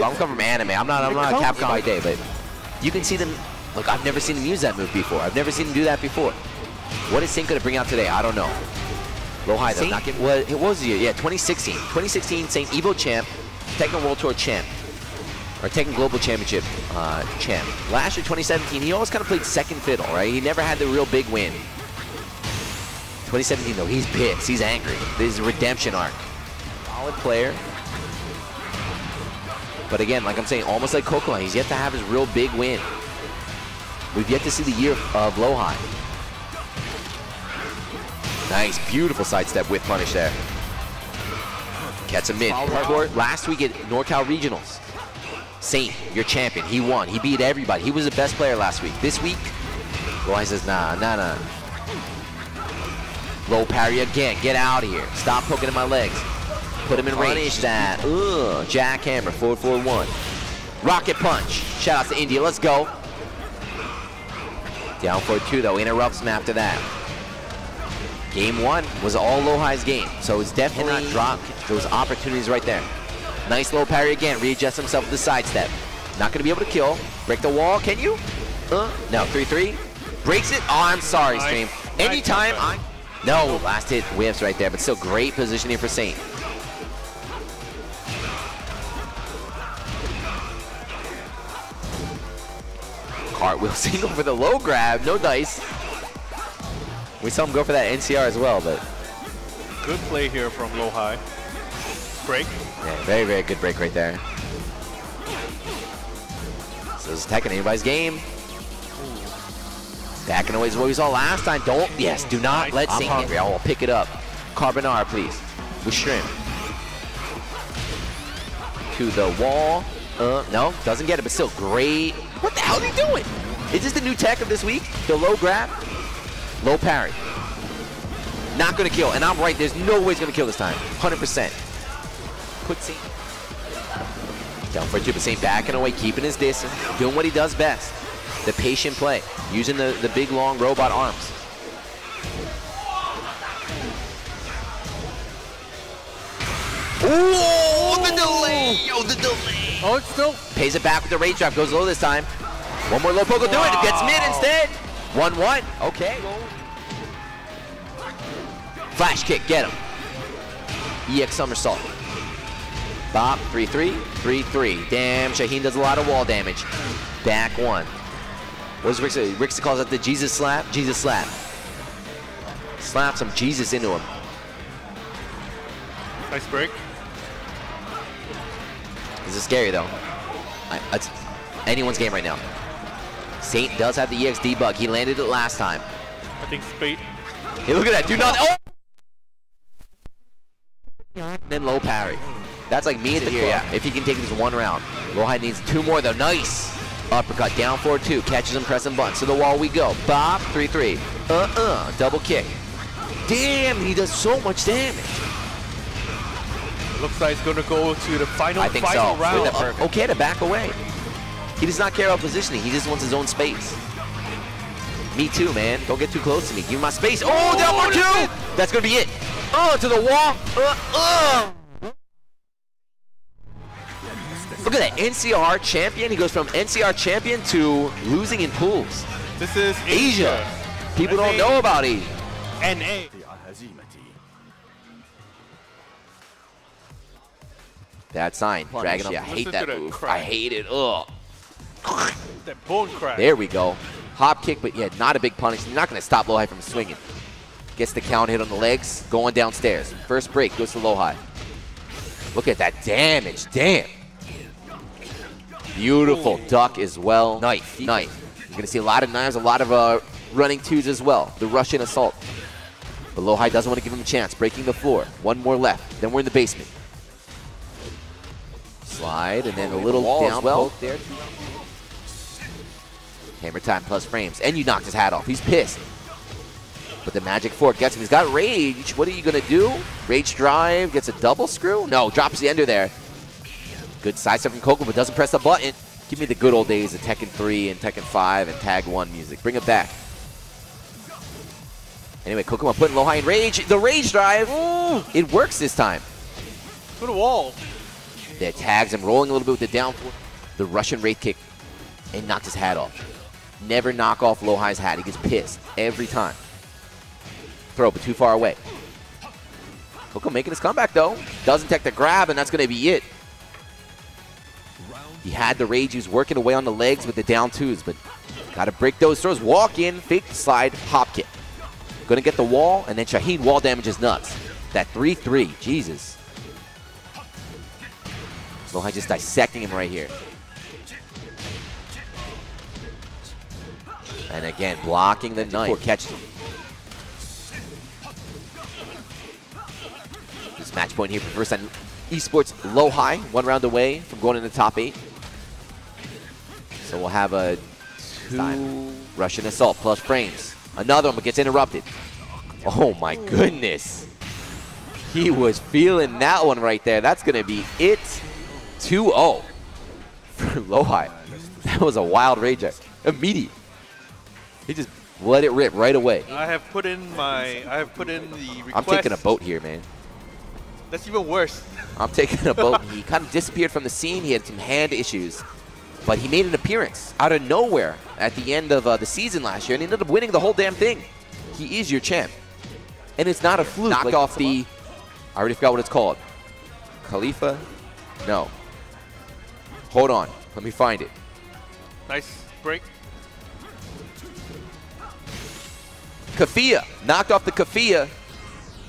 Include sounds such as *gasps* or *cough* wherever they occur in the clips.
coming for from his Melty, but I'm coming from anime. I'm not. I'm not a Capcom by day, but you can see them. Look, I've never seen him use that move before. I've never seen him do that before. What is Saint going to bring out today? I don't know. Low high though. Not get, what, what was the year? Yeah, 2016. 2016 Saint Evo champ, Tekken World Tour champ, or Tekken Global Championship uh, champ. Last year, 2017, he always kind of played second fiddle, right? He never had the real big win. 2017 though, he's pissed. He's angry. This is a redemption arc. Solid player. But again, like I'm saying, almost like Kokoma, he's yet to have his real big win. We've yet to see the year of high. Nice, beautiful sidestep with punish there. Gets him in. Parkour last week at NorCal Regionals. Saint, your champion. He won. He beat everybody. He was the best player last week. This week, high says, nah, nah, nah. Low parry again. Get out of here. Stop poking at my legs. Put him in range. Punish that. Ugh. Jackhammer. Forward, forward, one. Rocket punch. Shout out to India. Let's go. Down for two, though. Interrupts him after that. Game one was all low high's game, so it's definitely not drop those opportunities right there. Nice low parry again. Readjusts himself with the sidestep. Not going to be able to kill. Break the wall. Can you? Uh, no. 3-3. Breaks it. Oh, I'm sorry, Nice. Stream. Anytime I... comeback. No, last hit whiffs right there, but still great positioning for Saint. Cartwheel *laughs* single for the low grab, no dice. We saw him go for that NCR as well, but Good play here from low high. Break. yeah, very, very good break right there. So this is Tekken, anybody's game. Backing away is what we saw last time. Don't, yes, do not Nice. let I'm Saint hungry. get I'll pick it up. Carbonara, please, with shrimp. To the wall. Uh, no, doesn't get it, but still great. What the hell is he doing? Is this the new tech of this week? The low grab? Low parry. Not gonna kill, and I'm right, there's no way he's gonna kill this time. 100%. Put Saint down for two, but Saint backing away, keeping his distance, doing what he does best. The patient play, using the, the big long robot arms. Ooh, the delay! Yo, the delay! Oh, it's still. Pays it back with the rage drive, goes low this time. One more low poke will do it, it gets mid instead. 1-1, okay. Flash kick, get him. EX somersault. Bop, 3-3, 3-3. Damn, Shaheen does a lot of wall damage. Back one. What does Rick say? Rick calls it the Jesus slap. Jesus slap. Slap some Jesus into him. Nice break. This is scary though. I, it's anyone's game right now. Saint does have the EX debug. He landed it last time. I think Spate. Hey, look at that. Do not. Oh! Then low parry. That's like me at the here, yeah. If he can take this one round. Low high needs two more though. Nice. Uppercut down 4-2. Catches him pressing buttons. To the wall we go. Bop. 3-3. Uh-uh. Double kick. Damn, he does so much damage. Looks like he's gonna go to the final I think final so. round. Okay to back away. He does not care about positioning. He just wants his own space. Me too, man. Don't get too close to me. Give me my space. Oh, down for two. That's gonna be it. Oh, to the wall. Uh, uh. Look at that NCR champion. He goes from NCR champion to losing in pools. This is Asia. People I don't know about Asia. NA. Bad sign. Dragon up. I hate that move. I hate it. Ugh. That bone crack. There we go. Hop kick, but yeah, not a big punish. You're not going to stop high from swinging. Gets the count hit on the legs, going downstairs. First break goes to high. Look at that damage. Damn. Beautiful duck as well. Knife, knife. You're going to see a lot of knives, a lot of uh, running twos as well. The Russian assault. But high doesn't want to give him a chance. Breaking the floor. One more left. Then we're in the basement. Slide, and then a little down well. there. Hammer time plus frames. And you knocked his hat off. He's pissed. But the magic fork gets him. He's got rage. What are you going to do? Rage drive gets a double screw? No, drops the ender there. Good sidestep from Coco, but doesn't press the button. Give me the good old days of Tekken 3 and Tekken 5 and Tag 1 music. Bring it back. Anyway, Kokoma putting low high in rage. The rage drive. It works this time. Put a wall. There. Tags him, rolling a little bit with the down. The Russian Wraith kick and knocks his hat off. Never knock off Lowhigh's hat. He gets pissed every time. Throw, but too far away. Coco making his comeback, though. Doesn't take the grab, and that's going to be it. He had the rage. He was working away on the legs with the down twos, but got to break those throws. Walk in, fake slide, hop kick. Going to get the wall, and then Shaheen wall damages nuts. That 3-3, Jesus. Lowhigh just dissecting him right here. And again, blocking the knife. Catch. This match point here for first time. Esports Lowhigh, one round away from going in the top eight. So we'll have a two Russian assault plus frames. Another one but gets interrupted. Oh my goodness. He was feeling that one right there. That's going to be it 2-0 for Lowhigh. That was a wild rage. Immediate. He just let it rip right away. I have put in my, I have put in the request. I'm taking a boat here, man. That's even worse. I'm *laughs* taking a boat. he kind of disappeared from the scene. He had some hand issues. But he made an appearance out of nowhere at the end of uh, the season last year, and he ended up winning the whole damn thing. He is your champ. And it's not a fluke. Knocked like off the, I already forgot what it's called. Khalifa? No. Hold on. Let me find it. Nice break. Kafia. Knocked off the Kafia.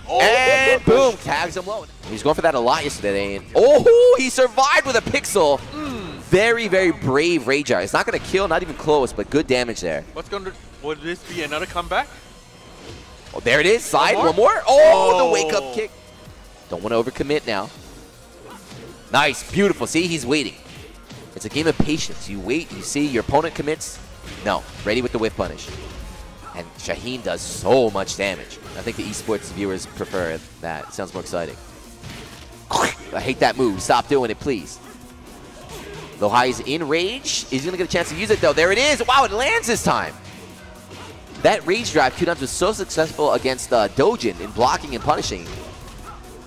Oh, and boom, tags him low. He's going for that a lot yesterday. And oh, he survived with a pixel. Mm. Very, very brave Rager. It's not going to kill, not even close, but good damage there. What's going to, would this be another comeback? Oh, there it is. Side, one more. One more. Oh, oh, the wake-up kick. Don't want to overcommit now. Nice, beautiful. See, he's waiting. It's a game of patience. You wait, you see, your opponent commits. No, ready with the whiff punish. And Shaheen does so much damage. I think the esports viewers prefer that. It sounds more exciting. I hate that move. Stop doing it, please. Lowhigh is in rage. He's going to get a chance to use it, though. There it is. Wow, it lands this time. That rage drive two times was so successful against uh, Dojin in blocking and punishing.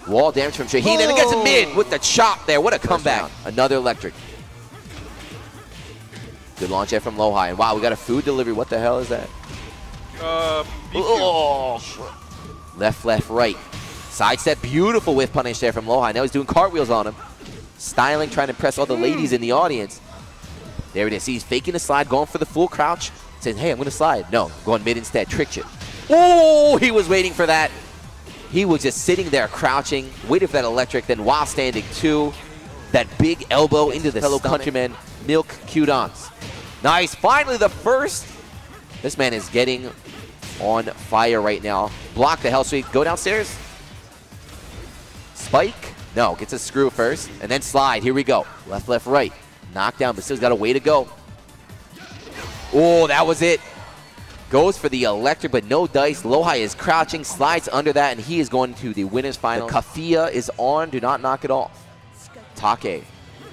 Wall damage from Shaheen, and it gets a mid with the chop there. What a comeback. Another electric. Good launch there from Lowhigh. And wow, we got a food delivery. What the hell is that? Uh, oh. Left, left, right. Sidestep, beautiful whiff punish there from Lowhigh. Now he's doing cartwheels on him. Styling, trying to impress all the ladies in the audience. There it is. He's faking a slide, going for the full crouch. Saying, hey, I'm going to slide. No, going mid instead. Tricked you. Oh, he was waiting for that. He was just sitting there crouching, waiting for that electric, then while standing two, that big elbow into the fellow stomach. countryman, Milk Qudans. Nice. Finally, the first. This man is getting on fire right now. Block the hell sweep. Go downstairs. Spike. No, gets a screw first, and then slide. Here we go. Left, left, right. Knockdown, but still's got a way to go. Oh, that was it. Goes for the electric, but no dice. Lowhigh is crouching, slides under that, and he is going to the winner's final. The Kafia is on. Do not knock it off. Take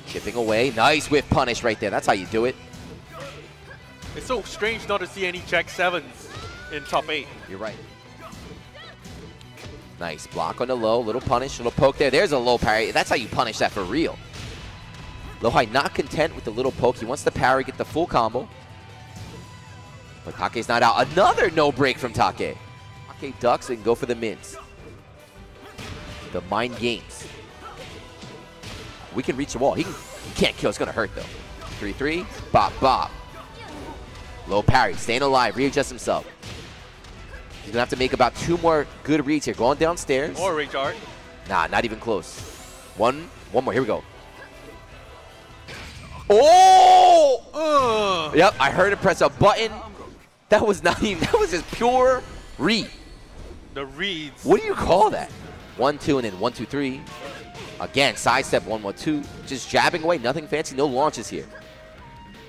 chipping away. Nice whiff punish right there. That's how you do it. It's so strange not to see any Jack sevens in top eight. You're right. Nice block on the low, little punish, little poke there. There's a low parry. That's how you punish that for real. Lowhigh not content with the little poke. He wants the parry, get the full combo. But Take's not out. Another no break from Take. Take ducks and go for the mints. The mind games. We can reach the wall. He, can, he can't kill. It's going to hurt, though. 3-3. Bop, bop. Low parry. Staying alive. Readjust himself. He's going to have to make about two more good reads here. Going downstairs. Or rage art. Nah, not even close. One, one more. Here we go. Oh! Uh. Yep, I heard it press a button. That was not even, *laughs* that was just pure read. The reads. What do you call that? One, two, and then one, two, three. Again, sidestep, one, one, two. Just jabbing away, nothing fancy, no launches here.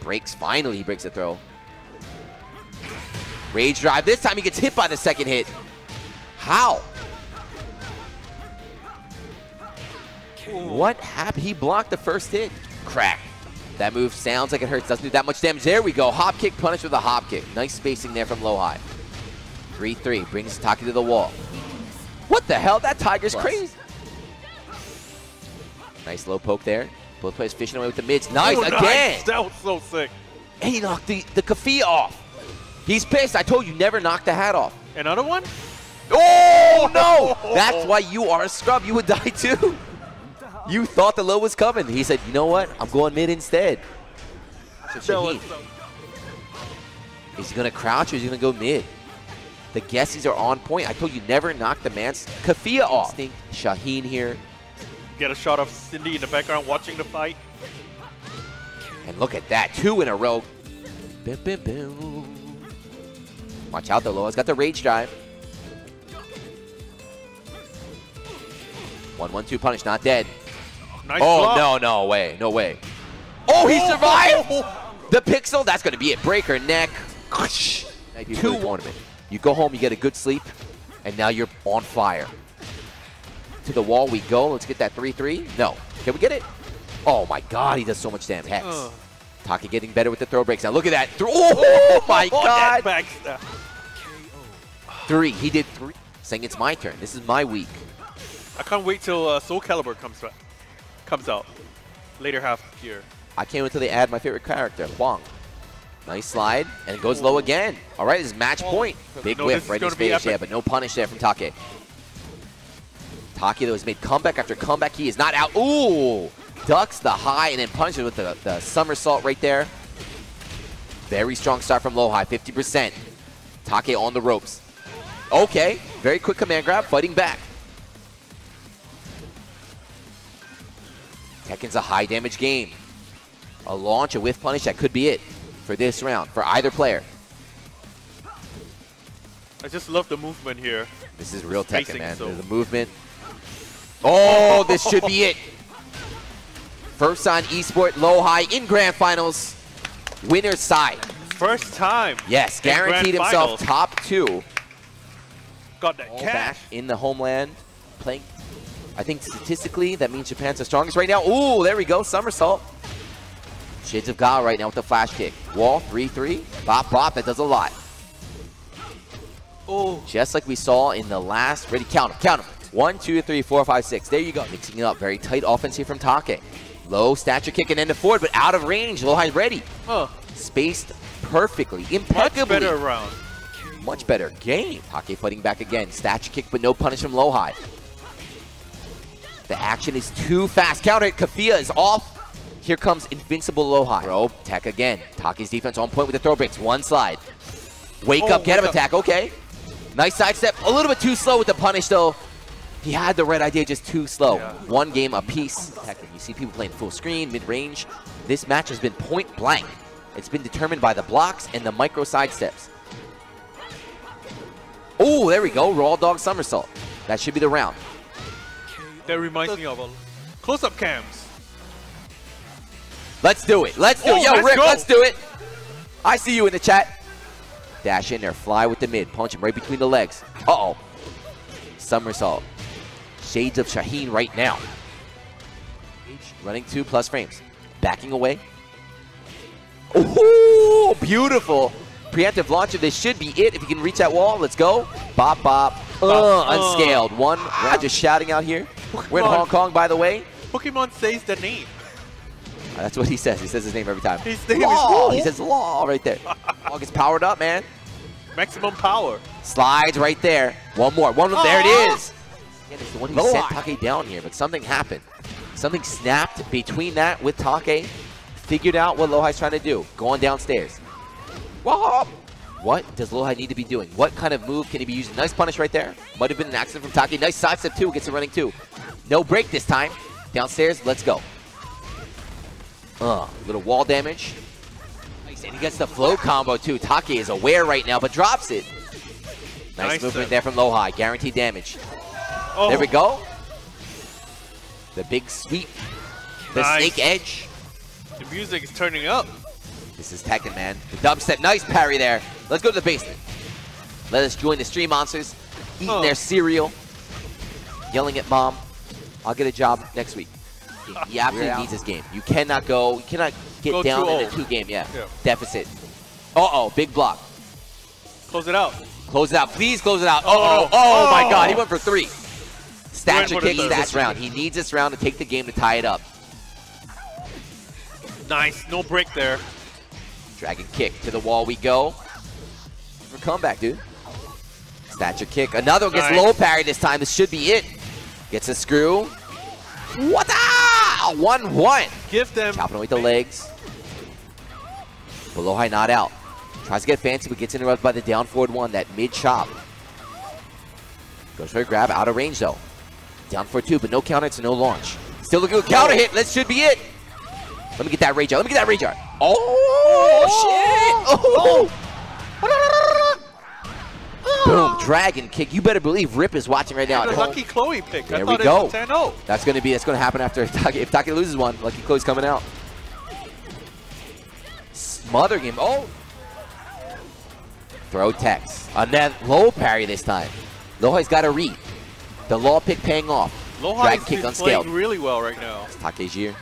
Breaks, finally he breaks the throw. Rage drive. This time he gets hit by the second hit. How? What happened? He blocked the first hit. Crack. That move sounds like it hurts. Doesn't do that much damage. There we go. Hop kick punish with a hop kick. Nice spacing there from Lowhigh. 3-3. Brings Taki to the wall. What the hell? That Tiger's Plus. crazy. Nice low poke there. Both players fishing away with the mids. Nice, Oh, again. nice. That was so sick. And he knocked the, the Kafia off. He's pissed. I told you never knock the hat off. Another one? Oh, *laughs* no! That's why you are a scrub. You would die *laughs* too. You thought the low was coming. He said, you know what? I'm going mid instead. So That Shaheen, so- is he going to crouch or is he going to go mid? The guesses are on point. I told you never knock the man's Kafia off. Instinct, Shaheen here. Get a shot of Cindy in the background watching the fight. And look at that, two in a row. Bim, bim, bim. Watch out, though. Loa's got the rage drive. One, one, two punish, not dead. Nice Oh block. no, no way, no way. Oh, he oh, survived. Oh, oh. The pixel. That's gonna be it. Breaker neck. Two tournament. You go home, you get a good sleep, and now you're on fire. To the wall we go. Let's get that three-three. No, can we get it? Oh my God, he does so much damage. Hex. Taki getting better with the throw breaks. Now look at that. *laughs* Oh my Oh, that God. backstab. Three. He did three. Saying it's my turn. This is my week. I can't wait till uh, Soul Calibur comes back, comes out later half year. I can't wait until they add my favorite character, Hwang. Nice slide, and it goes low again. All right, this is match point. Big No, whiff right in his face, yeah, but no punish there from Take. Take, though, has made comeback after comeback. He is not out. Ooh! Ducks the high and then punches with the, the somersault right there. Very strong start from low high, 50%. Take on the ropes. Okay, very quick command grab, fighting back. Tekken's a high damage game. A launch, a whiff punish, that could be it for this round, for either player. I just love the movement here. This is real Tekken, man. so- The movement. Oh, this should be it. First on Esport Low High in Grand Finals. Winner's side. First time. Yes, guaranteed himself Finals. top two. Got that All cash. back in the homeland. Playing, I think statistically, that means Japan's the strongest right now. Ooh, there we go. Somersault. Shades of God right now with the flash kick. Wall, 3-3. Bop, bop. That does a lot. Oh, just like we saw in the last. Ready, count them, count them. One, two, three, four, five, six. There you go. Mixing it up. Very tight offense here from Take. Low stature kick and into forward, but out of range. Low high ready. huh. Spaced perfectly, impeccably. Much better round. Much better game. Take fighting back again. Stature kick, but no punish from low high. The action is too fast. Counter hit. Kafia is off. Here comes invincible low high. Bro, tech again. Take's defense on point with the throw breaks. One slide. Wake Oh, up, get him up. attack. Okay. Nice sidestep. A little bit too slow with the punish though. He had the right idea, just too slow. Yeah. One game apiece. Heck, you see people playing full screen, mid-range. This match has been point blank. It's been determined by the blocks and the micro sidesteps. Oh, there we go. Raw dog somersault. That should be the round. That reminds me of a close-up cams. Let's do it. Let's do Oh, it. Yo, let's Rick, go. let's do it. I see you in the chat. Dash in there. Fly with the mid. Punch him right between the legs. Uh-oh. Somersault. Shades of Shaheen right now. Running two plus frames. Backing away. Ooh, beautiful. Preemptive launch of this should be it. If you can reach that wall, let's go. Bop, bop. Uh, Uh. unscaled. One. round just *gasps* shouting out here. We're in Hong Kong, by the way. Pokemon says the name. That's what he says. He says his name every time. His name Law. He says law right there. Law gets powered up, man. Maximum power. Slides right there. One more. One more. There it Aw. is. Again, it's the one who Low set high. Take down here, but something happened. Something snapped between that with Take. Figured out what Lowhigh's trying to do. Going downstairs. Whoa. What does Lowhigh need to be doing? What kind of move can he be using? Nice punish right there. Might have been an accident from Take. Nice sidestep too. Gets it running too. No break this time. Downstairs. Let's go. Uh, little wall damage. Nice, and he gets the flow combo too. Take is aware right now, but drops it. Nice, Nice movement there from Lowhigh. Guaranteed damage. Oh, There we go. The big sweep. The Nice. snake edge. The music is turning up. This is Tekken, man. The dubstep. Nice parry there. Let's go to the basement. Let us join the stream monsters. Eating Oh. their cereal. Yelling at mom. I'll get a job next week. *laughs* He absolutely needs this game. You cannot go. You cannot get Go down too in a oh. two-game yeah, Yeah. deficit. Uh-oh, big block. Close it out. Close it out. Please close it out. Oh, Oh, no. oh, my Oh. God. He went for three. Stature Went kick third. this round. He needs this round to take the game to tie it up. Nice. No break there. Dragon kick to the wall we go. For comeback, dude. Stature kick. Another one gets Nice. low parry this time. This should be it. Gets a screw. What? Ah! 1 1. Give them. Chopping away the legs. Below high not out. Tries to get fancy, but gets interrupted by the down forward one, that mid chop. Goes for a grab, out of range though. Down for two, but no counter, it's no launch. Still looking for counter hit. That should be it. Let me get that rage out. Let me get that rage out. Oh, shit. Oh. oh. Boom, ah. dragon kick. You better believe Rip is watching right now. The at home. lucky Chloe pick. There I we go. it was oh. That's gonna be that's gonna happen after *laughs* Taki, if Taki loses one. Lucky Chloe's coming out. Smothering him. Oh. Throw text. And then low parry this time. Lowhigh's got a read. The law pick paying off. Lowhigh's Dragon kick unscaled. really well right now. Takejir.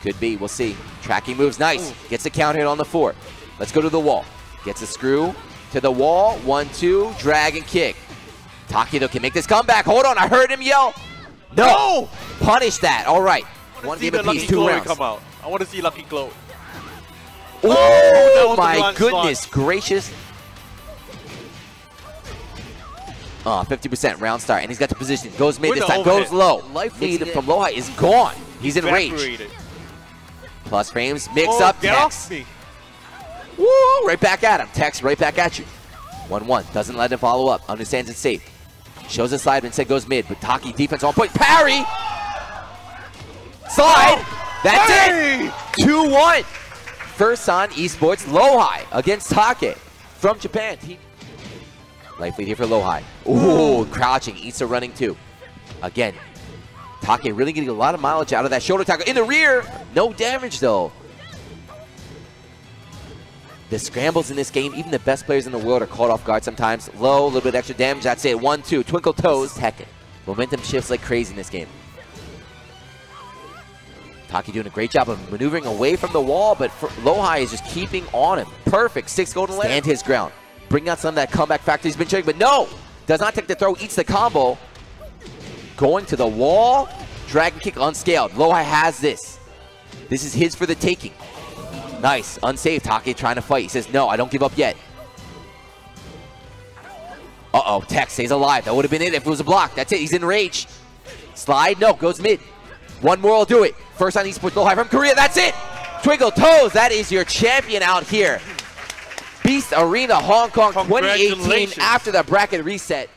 Could be. We'll see. Tracking moves. Nice. Gets a count hit on the four. Let's go to the wall. Gets a screw to the wall. One, two. Dragon kick. Though can make this comeback. Hold on. I heard him yell. No. Punish that. All right. One game apiece. Two rounds. come out. I want to see lucky Glow. Oh, a my goodness spot. gracious. Uh, 50% round start, and he's got the position. Goes mid this time, goes low. Life lead from Lowhigh is gone. He's in rage. Plus frames, mix Oh, up, Tex. Woo, right back at him. Tex right back at you. 1-1, doesn't let him follow up. Understands it's safe. Shows a slide, instead goes mid, but Taki defense on point. Parry! Slide! That's Hey! it! 2-1. First on esports, Lowhigh against Take from Japan. He- Life lead here for Lowhigh. Ooh, crouching, eats a running too. Again, Take really getting a lot of mileage out of that shoulder tackle. In the rear, no damage though. The scrambles in this game, even the best players in the world are caught off guard sometimes. Low, a little bit extra damage. That's it. One, two. Twinkle toes. Tekken. Momentum shifts like crazy in this game. Taki doing a great job of maneuvering away from the wall, but Lowhigh is just keeping on him. Perfect. Six golden layers. Stand his ground. Bring out some of that comeback factor he's been showing, but no! Does not take the throw, eats the combo. Going to the wall. Dragon kick unscaled. Lowhigh has this. This is his for the taking. Nice. Unsafe. Take trying to fight. He says, no, I don't give up yet. Uh-oh. Tex stays alive. That would have been it if it was a block. That's it. He's in rage. Slide. No. Goes mid. One more will do it. First on esports Lowhigh from Korea. That's it. Twinkle Toes. That is your champion out here. Beast Arena Hong Kong 2018 after the bracket reset.